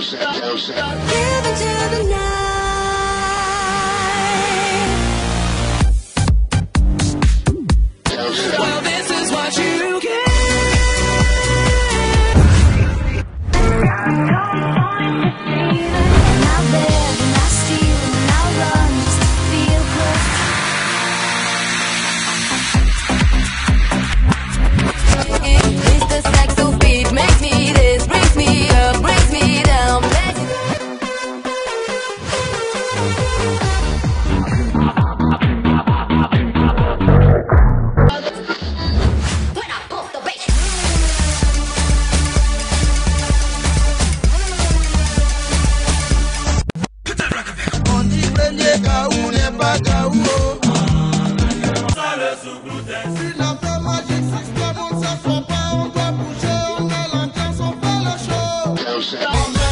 Joseph, Joseph. Give into the night. Don't say